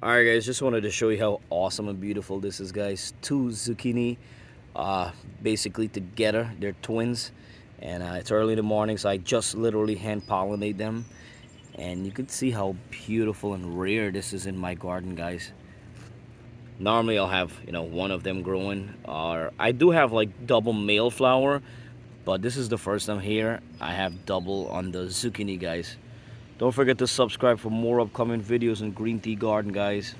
Alright guys, just wanted to show you how awesome and beautiful this is guys. Two zucchini uh, basically together, they're twins and uh, it's early in the morning so I just literally hand pollinate them and you can see how beautiful and rare this is in my garden guys. Normally I'll have you know one of them growing or I do have like double male flower but this is the first time here I have double on the zucchini guys. Don't forget to subscribe for more upcoming videos in GreenTGarden, guys.